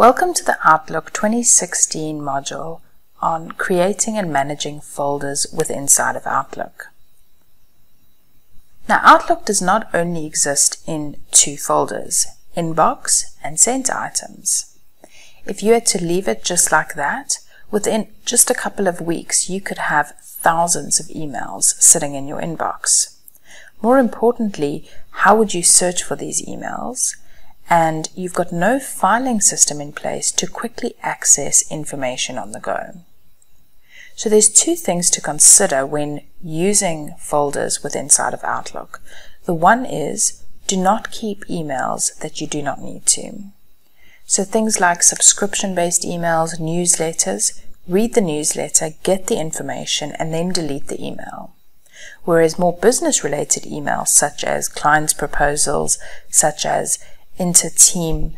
Welcome to the Outlook 2016 module on creating and managing folders with inside of Outlook. Now Outlook does not only exist in two folders, Inbox and Sent Items. If you had to leave it just like that, within just a couple of weeks you could have thousands of emails sitting in your inbox. More importantly, how would you search for these emails? And you've got no filing system in place to quickly access information on the go. So there's two things to consider when using folders with inside of Outlook. The one is do not keep emails that you do not need to. So things like subscription-based emails, newsletters, read the newsletter, get the information, and then delete the email. Whereas more business-related emails, such as clients' proposals, such as inter-team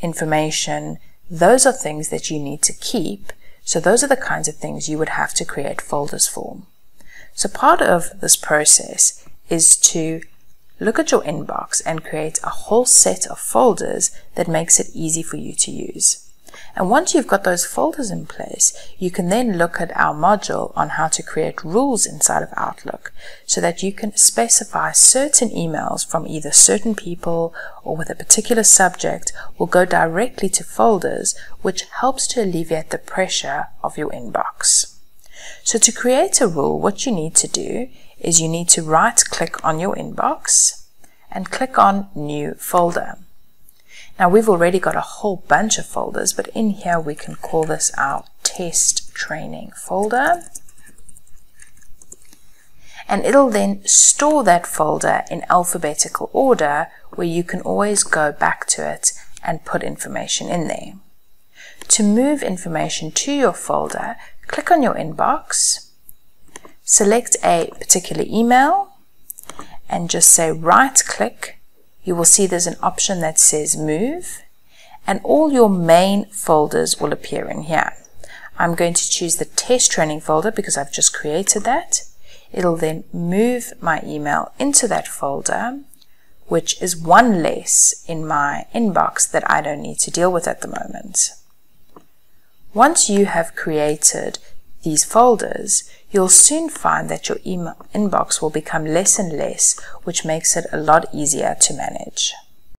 information, those are things that you need to keep. So those are the kinds of things you would have to create folders for. So part of this process is to look at your inbox and create a whole set of folders that makes it easy for you to use. And once you've got those folders in place, you can then look at our module on how to create rules inside of Outlook so that you can specify certain emails from either certain people or with a particular subject will go directly to folders, which helps to alleviate the pressure of your inbox. So to create a rule, what you need to do is you need to right click on your inbox and click on new folder. Now we've already got a whole bunch of folders, but in here we can call this our test training folder. And it'll then store that folder in alphabetical order where you can always go back to it and put information in there. To move information to your folder, click on your inbox, select a particular email, and just say right click you will see there's an option that says move and all your main folders will appear in here. I'm going to choose the test training folder because I've just created that. It'll then move my email into that folder, which is one less in my inbox that I don't need to deal with at the moment. Once you have created these folders, you'll soon find that your email inbox will become less and less, which makes it a lot easier to manage.